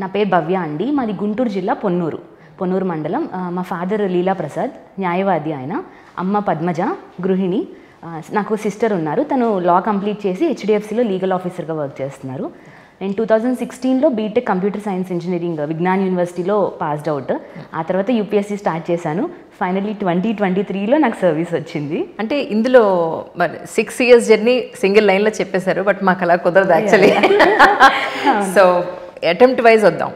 నా పేరు భవ్య అండి. మాది గుంటూరు జిల్లా పొన్నూరు. పొన్నూరు మండలం. మా ఫాదర్ లీలా ప్రసాద్ న్యాయవాది ఆయన అమ్మ పద్మజ గృహిణి. నాకు సిస్టర్ ఉన్నారు. తను లా కంప్లీట్ చేసి హెచ్డిఎఫ్సిలో లీగల్ ఆఫీసర్గా వర్క్ చేస్తున్నారు. నేను టూ థౌజండ్ సిక్స్టీన్లో BTech computer science engineering Vignan యూనివర్సిటీలో పాస్డ్ అవుట్ ఆ తర్వాత యూపీఎస్సీ స్టార్ట్ చేశాను. ఫైనల్లీ ట్వంటీ ట్వంటీ త్రీలో నాకు సర్వీస్ వచ్చింది. అంటే ఇందులో మరి సిక్స్ ఇయర్స్ జర్నీ సింగిల్ లైన్లో చెప్పేశారు బట్ మాకు అలా కుదరదు యాక్చువల్లీ సో అటెంప్ట్ వైజ్ వద్దాం.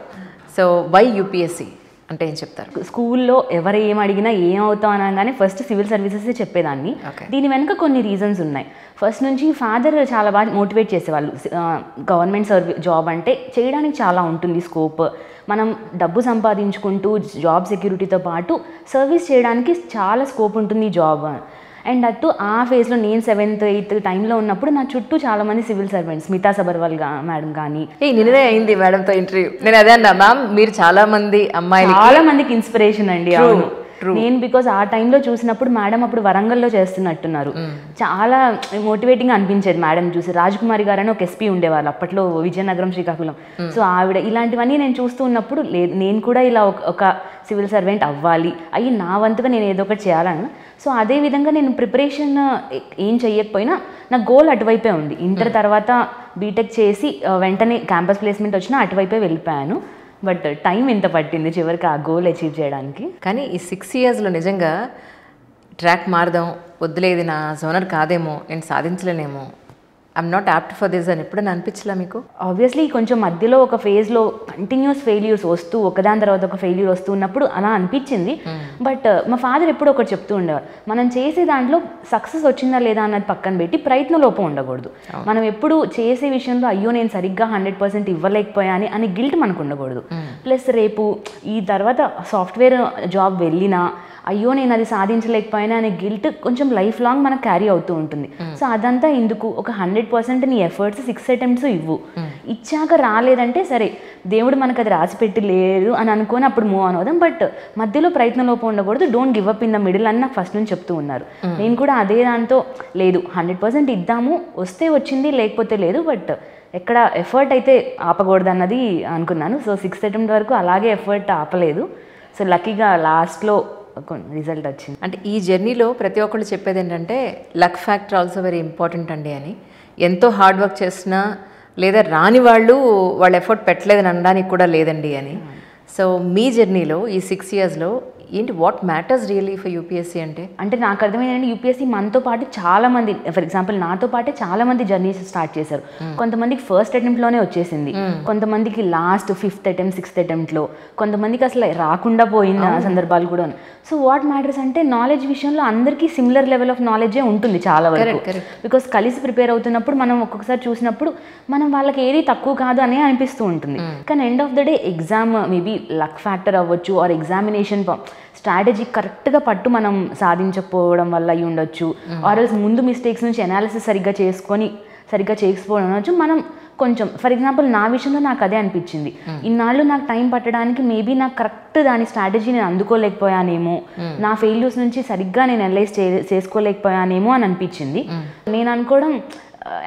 సో వై యూపీఎస్సి అంటే ఏం చెప్తారు? స్కూల్లో ఎవరు ఏం అడిగినా ఏం అవుతాం అనగానే ఫస్ట్ సివిల్ సర్వీసెస్ చెప్పేదాన్ని. దీని వెనుక కొన్ని రీజన్స్ ఉన్నాయి. ఫస్ట్ నుంచి ఫాదర్ చాలా బాగా మోటివేట్ చేసేవాళ్ళు. గవర్నమెంట్ సర్వీ జాబ్ అంటే చేయడానికి చాలా ఉంటుంది స్కోప్ మనం డబ్బు సంపాదించుకుంటూ జాబ్ సెక్యూరిటీతో పాటు సర్వీస్ చేయడానికి చాలా స్కోప్ ఉంటుంది జాబ్ అండ్ అటు ఆ ఫేజ్లో నేను సెవెంత్ ఎయిత్ టైంలో ఉన్నప్పుడు నా చుట్టూ చాలా మంది సివిల్ సర్వెంట్స్ స్మితా సబర్వాల్గా మేడం కానీ. ఏ నిన్ననే అయింది మేడంతో ఇంటర్వ్యూ నేను అదే అన్నా మ్యామ్ మీరు చాలా మంది అమ్మాయిలు చాలా మందికి ఇన్స్పిరేషన్ అండి అవును. నేను బికాజ్ ఆ టైంలో చూసినప్పుడు మేడం అప్పుడు వరంగల్లో చేస్తున్నట్టున్నారు. చాలా మోటివేటింగ్ అనిపించేది మేడం చూసి. రాజకుమారి గారు అని ఒక ఎస్పీ ఉండేవాళ్ళు. అప్పట్లో విజయనగరం శ్రీకాకుళం. సో ఆవిడ ఇలాంటివన్నీ నేను చూస్తూ ఉన్నప్పుడు లేదు నేను కూడా ఇలా ఒక- సివిల్ సర్వెంట్ అవ్వాలి. అయ్యి నా వంతుగా నేను ఏదో ఒకటి చేయాలని. సో అదే విధంగా నేను ప్రిపరేషన్ ఏం చెయ్యకపోయినా నా గోల్ అటువైపే ఉంది. ఇంటర్ తర్వాత బీటెక్ చేసి వెంటనే క్యాంపస్ ప్లేస్మెంట్ వచ్చినా అటువైపే వెళ్ళిపోయాను. బట్ టైం ఎంత పట్టింది చివరికి ఆ గోల్ అచీవ్ చేయడానికి? కానీ ఈ సిక్స్ ఇయర్స్లో నిజంగా ట్రాక్ మారదాం వద్దులేదు నా జోనర్ కాదేమో నేను సాధించలేనేమో I'm not apt for this అని ఎప్పుడైనా అనిపించలే మీకు? ఆబ్వియస్లీ కొంచెం మధ్యలో ఒక ఫేజ్లో కంటిన్యూస్ ఫెయిల్యూర్స్ వస్తూ ఒకదాని తర్వాత ఒక ఫెయిల్యూర్ వస్తూ ఉన్నప్పుడు అలా అనిపించింది. బట్ మా ఫాదర్ ఎప్పుడు ఒకటి చెప్తూ ఉండేవారు మనం చేసే దాంట్లో సక్సెస్ వచ్చిందా లేదా అన్నది పక్కన పెట్టి ప్రయత్న లోపం ఉండకూడదు. మనం ఎప్పుడు చేసే విషయంలో అయ్యో నేను సరిగ్గా హండ్రెడ్ పర్సెంట్ ఇవ్వలేకపోయాని అనే గిల్ట్ మనకు ఉండకూడదు. ప్లస్ రేపు ఈ తర్వాత సాఫ్ట్వేర్ జాబ్ వెళ్ళినా అయ్యో నేను అది సాధించలేకపోయినా అనే గిల్ట్ కొంచెం లైఫ్ లాంగ్ మనకు క్యారీ అవుతూ ఉంటుంది. సో అదంతా ఎందుకు? ఒక హండ్రెడ్ పర్సెంట్ నీ ఎఫర్ట్స్ సిక్స్ అటెంప్ట్స్ ఇవ్వు. ఇచ్చాక రాలేదంటే సరే దేవుడు మనకు అది రాసి పెట్టి లేదు అని అనుకొని అప్పుడు మూవ్ ఆన్ అవుదాం. బట్ మధ్యలో ప్రయత్నం లోపం ఉండకూడదు don't give up in the middle అని నాకు ఫస్ట్ నుంచి చెప్తూ ఉన్నారు. నేను కూడా అదే దాంతో లేదు హండ్రెడ్ పర్సెంట్ ఇద్దాము. వస్తే వచ్చింది లేకపోతే లేదు. బట్ ఎక్కడ ఎఫర్ట్ అయితే ఆపకూడదు అన్నది అనుకున్నాను. సో సిక్స్త్ అటెంప్ట్ వరకు అలాగే ఎఫర్ట్ ఆపలేదు. సో లక్కీగా లాస్ట్లో రిజల్ట్ వచ్చింది. అంటే ఈ జర్నీలో ప్రతి ఒక్కళ్ళు చెప్పేది ఏంటంటే luck factor also very important అండి అని. ఎంతో హార్డ్ వర్క్ చేసినా లేదా రాని వాళ్ళు వాళ్ళ ఎఫర్ట్ పెట్టలేదని అనడానికి కూడా లేదండి అని. సో మీ జర్నీలో ఈ సిక్స్ ఇయర్స్లో ఏంటి what matters really for UPSC అంటే? అంటే నాకు అర్థమైందంటే యూపీఎస్సీ మనతో పాటు చాలా మంది ఫర్ ఎగ్జాంపుల్ నాతో పాటే చాలా మంది జర్నీస్ స్టార్ట్ చేశారు కొంతమందికి ఫస్ట్ అటెంప్ట్లోనే వచ్చేసింది. కొంతమందికి లాస్ట్ ఫిఫ్త్ అటెంప్ట్ సిక్స్త్ అటెంప్ట్లో కొంతమందికి అసలు రాకుండా పోయిన సందర్భాలు కూడా ఉన్నాయి. సో వాట్ మ్యాటర్స్ అంటే నాలెడ్జ్ విషయంలో అందరికీ సిమిలర్ లెవెల్ ఆఫ్ నాలెడ్జే ఉంటుంది చాలా వరకు. బికాస్ కలిసి ప్రిపేర్ అవుతున్నప్పుడు మనం ఒక్కొక్కసారి చూసినప్పుడు మనం వాళ్ళకి ఏది తక్కువ కాదు అనే అనిపిస్తూ ఉంటుంది. కానీ end of the day exam maybe luck factor అవ్వచ్చు ఆర్ ఎగ్జామినేషన్ స్ట్రాటజీ కరెక్ట్గా పట్టు మనం సాధించకపోవడం వల్ల అయి ఉండొచ్చు. ఆర్ఎల్స్ ముందు మిస్టేక్స్ నుంచి అనాలిసిస్ సరిగ్గా చేసుకొని సరిగ్గా చేయకపోవడం అనొచ్చు. మనం కొంచెం ఫర్ ఎగ్జాంపుల్ నా విషయంలో నాకు అదే అనిపించింది. ఇన్నాళ్ళు నాకు టైం పట్టడానికి మేబీ నాకు కరెక్ట్ దాని స్ట్రాటజీ నేను అందుకోలేకపోయానేమో నా ఫెయిల్యూర్స్ నుంచి సరిగ్గా నేను అనలైజ్ చేసుకోలేకపోయానేమో అని అనిపించింది. నేను అనుకోవడం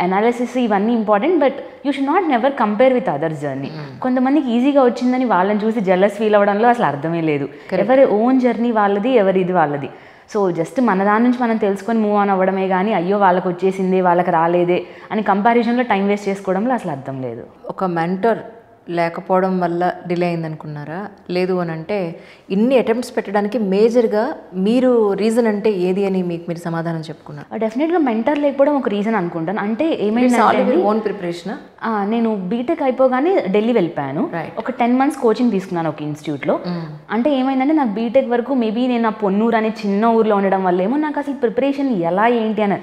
అనాలిసిస్ ఇవన్నీ important but you should not never compare with others journey కొంతమందికి ఈజీగా వచ్చిందని వాళ్ళని చూసి జెల్లస్ ఫీల్ అవ్వడంలో అసలు అర్థమే లేదు. ఎవరి ఓన్ జర్నీ వాళ్ళది ఎవరిది వాళ్ళది. సో జస్ట్ మన దాని నుంచి మనం తెలుసుకొని మూవ్ ఆన్ అవ్వడమే కానీ అయ్యో వాళ్ళకి వచ్చేసిందే వాళ్ళకి రాలేదే అని కంపారిజన్లో టైం వేస్ట్ చేసుకోవడంలో అసలు అర్థం లేదు. ఒక మెంటర్ లేకపోవడం వల్ల డిలే అయిందనుకున్నారా? లేదు అని అంటే ఇన్ని అటెంప్ట్స్ పెట్టడానికి మేజర్గా మీరు రీజన్ అంటే ఏది అని మీకు మీరు సమాధానం చెప్పుకున్నారు? డెఫినెట్గా మెంటర్ లేకపోవడం ఒక రీజన్ అనుకుంటాను. అంటే ఏమైందంటే ఓన్ ప్రిపరేషన్? నేను బీటెక్ అయిపోగానే ఢిల్లీ వెళ్ళిపోయాను. ఒక టెన్ మంత్స్ కోచింగ్ తీసుకున్నాను ఒక ఇన్స్టిట్యూట్లో. అంటే ఏమైందంటే నాకు బీటెక్ వరకు మేబీ నేను ఆ పొన్నూరు అనే చిన్న ఊర్లో ఉండడం వల్ల ఏమో నాకు అసలు ప్రిపరేషన్ ఎలా ఏంటి అని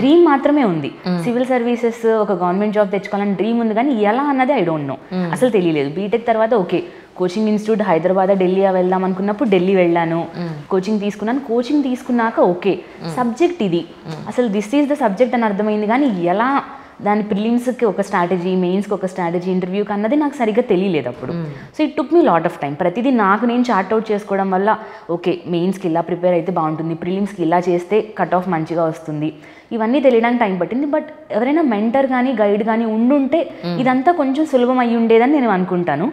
డ్రీమ్ మాత్రమే ఉంది. సివిల్ సర్వీసెస్ ఒక గవర్నమెంట్ జాబ్ తెచ్చుకోవాలని డ్రీమ్ ఉంది కానీ ఎలా అన్నది ఐ డోంట్ నో అసలు తెలియలేదు. బీటెక్ తర్వాత okay coaching institute Hyderabad Delhi వెళ్దాం అనుకున్నప్పుడు ఢిల్లీ వెళ్ళాను. కోచింగ్ తీసుకున్నాను. కోచింగ్ తీసుకున్నాక ఓకే సబ్జెక్ట్ ఇది. అసలు దిస్ ఈజ్ ద సబ్జెక్ట్ అని అర్థమైంది కానీ ఎలా దాని ప్రిలిమ్స్కి ఒక స్ట్రాటజీ మెయిన్స్కి ఒక స్ట్రాటజీ ఇంటర్వ్యూకి అన్నది నాకు సరిగ్గా తెలియలేదు అప్పుడు. So it took me lot of time ప్రతిదీ నాకు నేను చార్ట్ అవుట్ చేసుకోవడం వల్ల ఓకే మెయిన్స్కి ఇలా ప్రిపేర్ అయితే బాగుంటుంది ప్రిలిమ్స్కి ఇలా చేస్తే కట్ ఆఫ్ మంచిగా వస్తుంది. ఇవన్నీ తెలియడానికి టైం పట్టింది. బట్ ఎవరైనా మెంటర్ కానీ గైడ్ కానీ ఉండుంటే ఇదంతా కొంచెం సులభం అయ్యి ఉండేదని నేను అనుకుంటాను.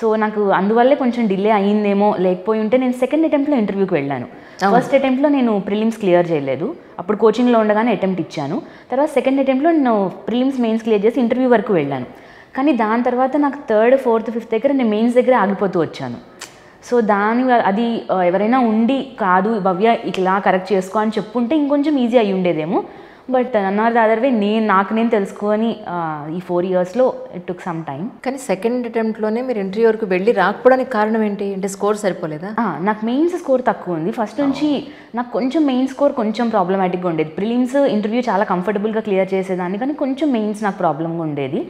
సో నాకు అందువల్లే కొంచెం డిలే అయ్యిందేమో లేకపోయి ఉంటే నేను సెకండ్ అటెంప్ట్లో ఇంటర్వ్యూకి వెళ్ళాను. ఫస్ట్ అటెంప్ట్లో నేను ప్రిలిమ్స్ క్లియర్ చేయలేదు. అప్పుడు కోచింగ్లో ఉండగానే అటెంప్ట్ ఇచ్చాను. తర్వాత సెకండ్ అటెంప్ట్లో నేను ప్రిలిమ్స్ మెయిన్స్ క్లియర్ చేసి ఇంటర్వ్యూ వరకు వెళ్ళాను. కానీ దాని తర్వాత నాకు థర్డ్ ఫోర్త్ ఫిఫ్త్ దగ్గర నేను మెయిన్స్ దగ్గర ఆగిపోతూ వచ్చాను. సో దాని అది ఎవరైనా ఉండి కాదు భవ్య ఇట్లా కరెక్ట్ చేసుకో అని చెప్పుంటే ఇంకొంచెం ఈజీ అయ్యి ఉండేదేమో. బట్ అన్నారు అదర్ వే నేను నాకు నేను తెలుసుకొని ఈ ఫోర్ ఇయర్స్లో ఇట్ టుక్ సమ్ టైం కానీ సెకండ్ అటెంప్ట్లోనే మీరు ఇంటర్వ్యూ వరకు వెళ్ళి రాకపోవడానికి కారణం ఏంటి? అంటే స్కోర్ సరిపోలేదా? నాకు మెయిన్స్ స్కోర్ తక్కువ ఉంది. ఫస్ట్ నుంచి నాకు కొంచెం మెయిన్ స్కోర్ కొంచెం ప్రాబ్లమాటిక్గా ఉండేది. ప్రిలిమ్స్ ఇంటర్వ్యూ చాలా కంఫర్టబుల్గా క్లియర్ చేసేదాన్ని కానీ కొంచెం మెయిన్స్ నాకు ప్రాబ్లమ్గా ఉండేది.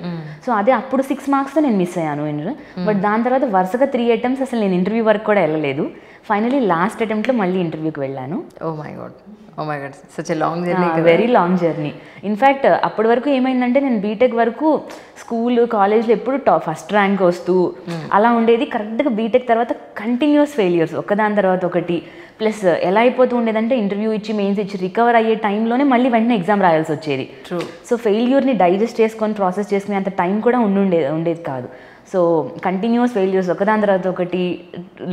సో అదే అప్పుడు సిక్స్ మార్క్స్తో నేను మిస్ అయ్యాను బట్ దాని తర్వాత వరుసగా త్రీ అటెంప్ట్స్ అసలు నేను ఇంటర్వ్యూ వరకు కూడా వెళ్ళలేదు. ఫైనలీ లాస్ట్ అటెంప్ట్లో మళ్ళీ ఇంటర్వ్యూకి వెళ్ళాను. ఓ my God oh my God such a long journey very long journey in fact అప్పటి వరకు ఏమైందంటే నేను బీటెక్ వరకు స్కూల్ కాలేజ్లో ఎప్పుడు టాప్ ఫస్ట్ ర్యాంక్ వస్తూ అలా ఉండేది. కరెక్ట్గా బీటెక్ తర్వాత కంటిన్యూస్ ఫెయిలియర్స్ ఒకదాని తర్వాత ఒకటి. ప్లస్ ఎలా అయిపోతూ ఉండేదంటే ఇంటర్వ్యూ ఇచ్చి మెయిన్స్ ఇచ్చి రికవర్ అయ్యే టైంలోనే మళ్ళీ వెంటనే ఎగ్జామ్ రాయాల్సి వచ్చేది. ట్రూ సో ఫెయిల్యూర్ని డైజెస్ట్ చేసుకొని ప్రాసెస్ చేసుకునే అంత టైం కూడా ఉండుండే ఉండేది కాదు. సో కంటిన్యూస్ ఫెయిల్యూర్స్ ఒకదాని తర్వాత ఒకటి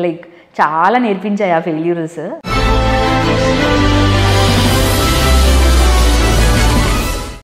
లైక్ చాలా నేర్పించాయి ఆ ఫెయిల్యూర్స్